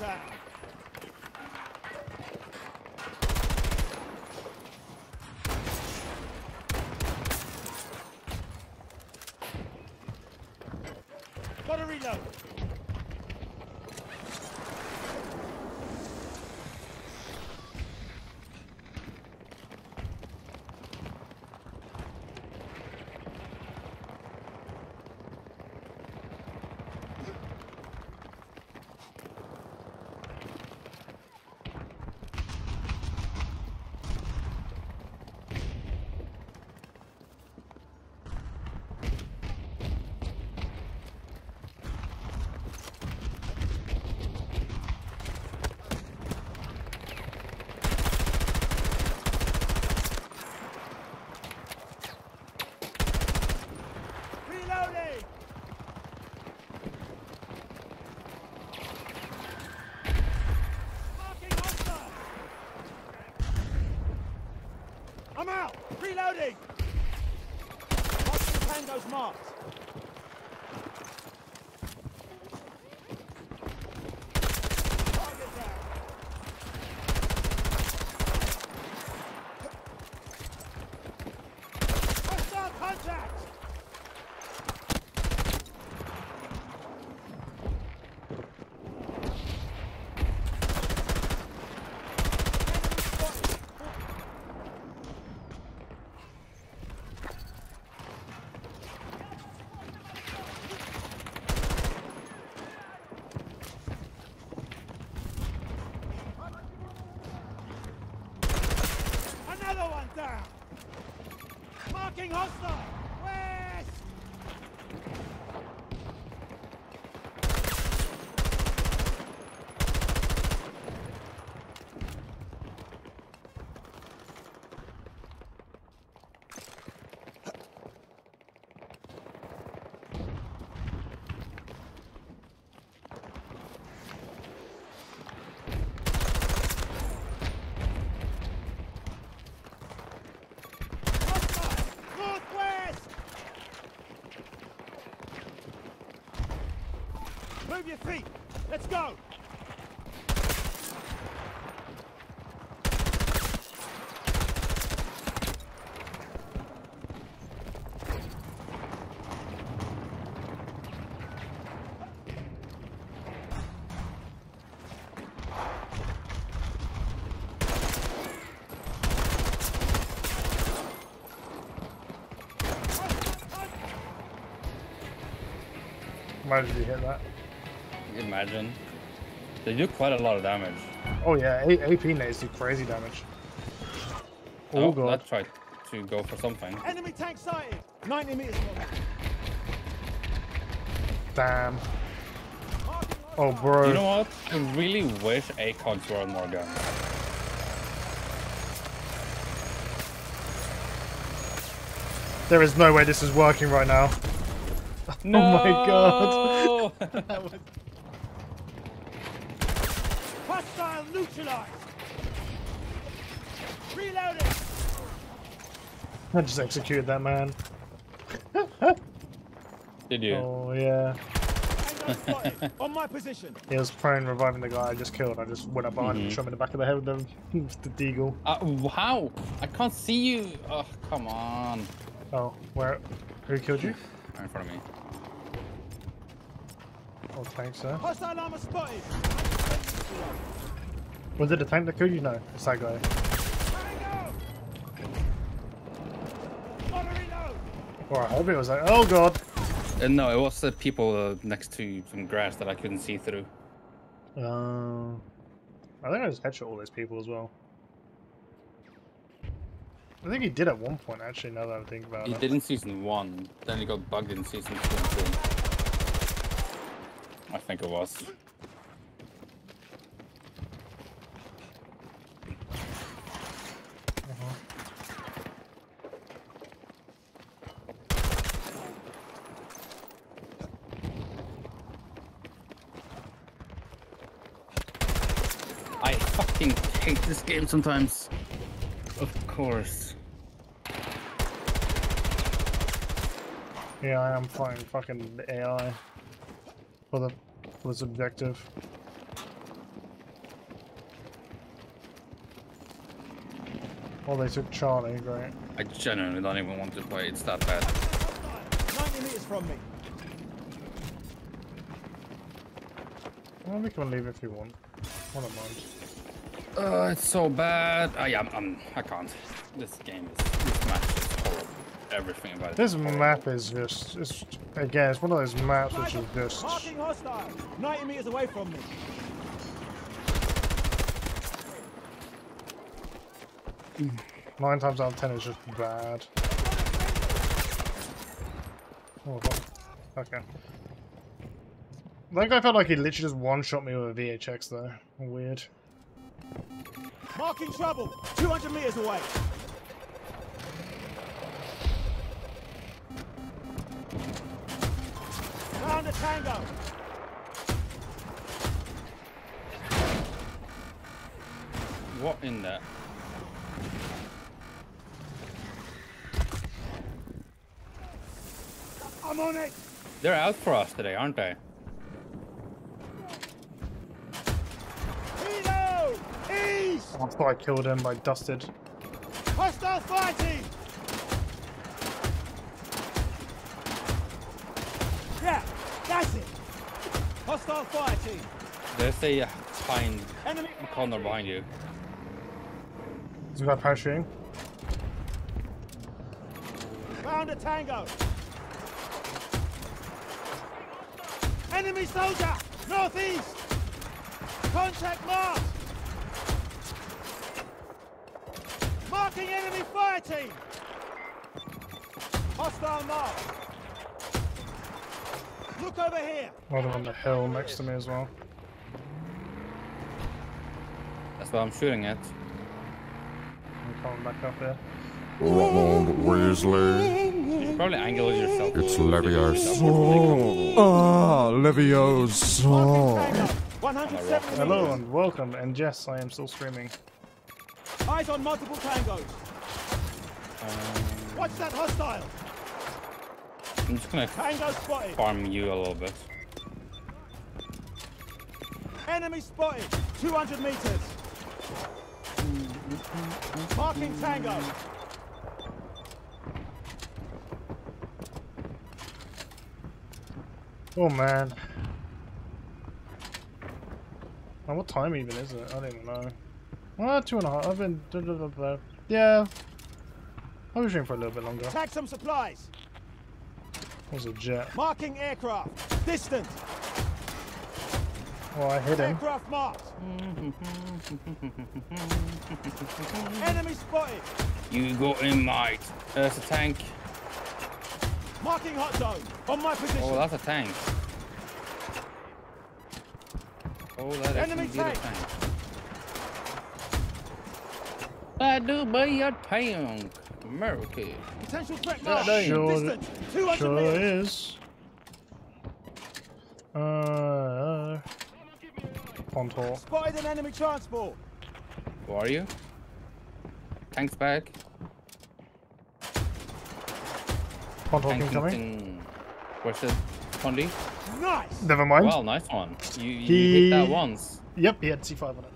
down. Got to reload. I'm out! Reloading! Hostile tango's marked. Target down. Hostile contact! Another one down! Marking hostile! Your feet! Let's go! Why did you hit that? Imagine. They do quite a lot of damage. Oh yeah, A- AP nades do crazy damage. Oh, Oh, god. let's try to go for something. Enemy tank sighted! 90 meters from me. Damn. Oh bro. You know what? I really wish ACOGs were on more guns. There is no way this is working right now. No! Oh my god. Hostile neutralized! Reloading! I just executed that man. Did you? Oh yeah. On my position! He was prone reviving the guy I just killed. I just went up behind him and Mhm. shot him in the back of the head with the, with the deagle. Uh, how? I can't see you. Oh, come on. Oh, where? Who killed you? Right in front of me. Oh, thanks, sir. Hostile armor spotted! Was it a tank that killed you? No, it's that guy. Or I hope it was like, oh god. Uh, no, it was the people uh, next to some grass that I couldn't see through. Uh, I think I just headshot all those people as well. I think he did at one point, actually, now that I think about He it. He did in season one, then he got bugged in season two and three. I think it was. I fucking hate this game sometimes. Of course. Yeah, I am fighting fucking AI for the for this objective. Well, they took Charlie, great. I genuinely don't even want to play. It's that bad. 90 meters from me. Well, we can leave if you want. I don't mind. Uh, it's so bad. I am. I'm, I can't. This game is. This match is horrible. Everything about it. This is horrible. map is just, it's, again, it's one of those maps which is Nigel, just, Marking hostile. 90 meters away from me. nine times out of ten is just bad. Oh, what? okay. That guy felt like he literally just one-shot me with a VHX though. Weird. Marking trouble. 200 meters away. Found a tango. What in there? I'm on it. They're out for us today, aren't they? East! I thought I killed him I dusted. Hostile fighting! Yeah, that's it. Hostile fighting. There's a uh, fine Enemy corner behind you. Is that parachuting? found a tango. Enemy soldier! Northeast! Contact marked! Marking enemy fire team! Hostile mark! Look over here! Another on the hill next to me as well. That's what I'm shooting at. I'm coming back up there. Ronald Weasley. You probably angle yourself. It's to- Levioso. Ah, Levioso. Hello and welcome, and yes, I am still streaming. Eyes on multiple tangos. Um, Watch that hostile. I'm just gonna Tango spotted. farm you a little bit. Enemy spotted. 200 meters. Marking tango. Oh man. What time even is it? I don't even know. Ah, two and a half. I've been. da- da- da- da. Yeah. I'll be streaming for a little bit longer. Tag some supplies. There's a jet. Marking aircraft. Distant. Oh, I hit him. Aircraft marked. Enemy spotted. You go in, mate. There's a tank. Marking hot zone. On my position. Oh, that's a tank. Oh, that is Enemy indeed a tank. tank. That do be a tank. America. Potential threat Yeah, marked. there you go. Distant. 200 Sure meters. is. Uh. Pontor. Spotted an enemy transport. Who are you? Tank's back. Pontor Tank incoming. thing. Where's the Condi? Nice. Never mind. Well, nice one. You, you He- hit that once. Yep, he had C5 on it.